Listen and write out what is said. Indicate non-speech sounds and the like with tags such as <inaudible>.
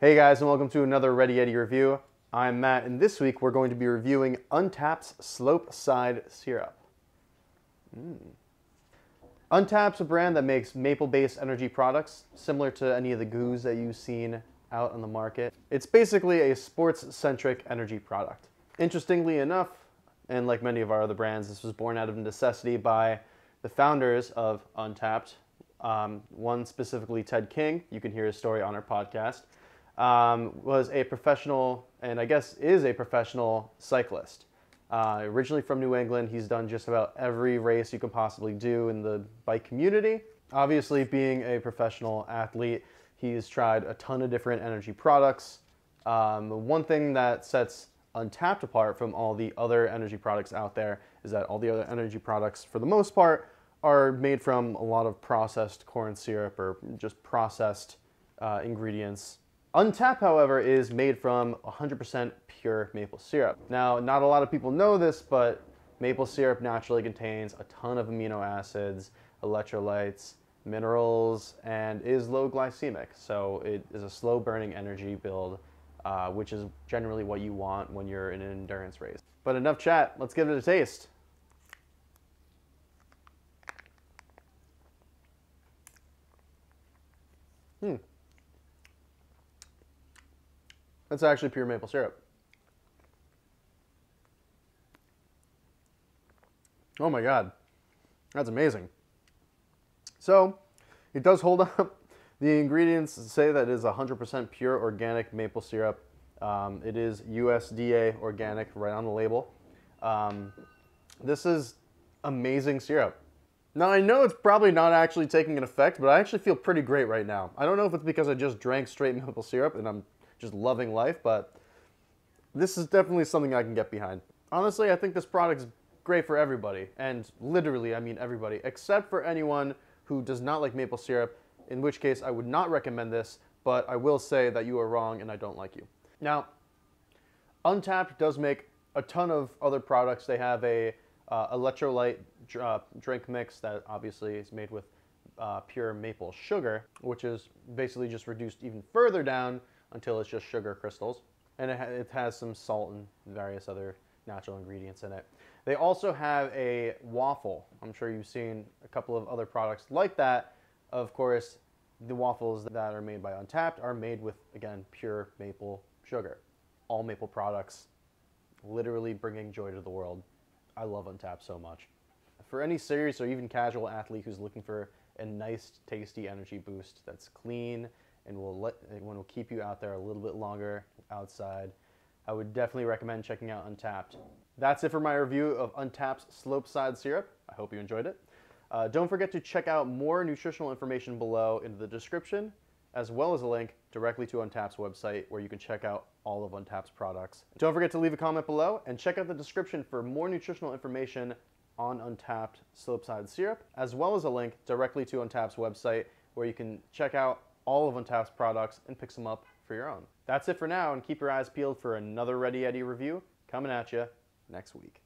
Hey guys, and welcome to another Reddy Yeti review. I'm Matt, and this week we're going to be reviewing Untapped's Slope Side Syrup. Mm. A brand that makes maple-based energy products, similar to any of the goos that you've seen out on the market. It's basically a sports-centric energy product. Interestingly enough, and like many of our other brands, this was born out of necessity by the founders of Untapped, Um, one specifically, Ted King, you can hear his story on our podcast, um, was a professional, and I guess is a professional cyclist. Uh, originally from New England, he's done just about every race you can possibly do in the bike community. Obviously, being a professional athlete, he's tried a ton of different energy products. Um, one thing that sets Untapped apart from all the other energy products out there is that all the other energy products, for the most part, are made from a lot of processed corn syrup or just processed uh, ingredients Untapped, however, is made from 100% pure maple syrup. Now, not a lot of people know this, but maple syrup naturally contains a ton of amino acids, electrolytes, minerals, and is low glycemic. So it is a slow burning energy build, uh, which is generally what you want when you're in an endurance race. But enough chat, let's give it a taste. That's actually pure maple syrup. Oh my god, that's amazing. So, it does hold <laughs> up. The ingredients say that it is 100% pure organic maple syrup. Um, it is USDA organic right on the label. Um, this is amazing syrup. Now I know it's probably not actually taking an effect, but I actually feel pretty great right now. I don't know if it's because I just drank straight <laughs> maple syrup and I'm just loving life, but this is definitely something I can get behind. Honestly, I think this product is great for everybody, and literally, I mean everybody, except for anyone who does not like maple syrup, in which case I would not recommend this, but I will say that you are wrong and I don't like you. Now, Untapped does make a ton of other products. They have a uh, electrolyte uh, drink mix that obviously is made with uh, pure maple sugar, which is basically just reduced even further down until it's just sugar crystals. And it, ha it has some salt and various other natural ingredients in it. They also have a waffle. I'm sure you've seen a couple of other products like that. Of course, the waffles that are made by Untapped are made with, again, pure maple sugar. All maple products, literally bringing joy to the world. I love Untapped so much. For any serious or even casual athlete who's looking for a nice, tasty energy boost that's clean and will let and will keep you out there a little bit longer outside. I would definitely recommend checking out Untapped. That's it for my review of Untapped's Slope Side Syrup. I hope you enjoyed it. Uh, don't forget to check out more nutritional information below in the description, as well as a link directly to Untapped's website where you can check out all of Untapped's products. Don't forget to leave a comment below and check out the description for more nutritional information on Untapped Slope Side Syrup, as well as a link directly to Untapped's website where you can check out all of Untapped's products and pick some up for your own. That's it for now, and keep your eyes peeled for another Reddy Yeti review coming at you next week.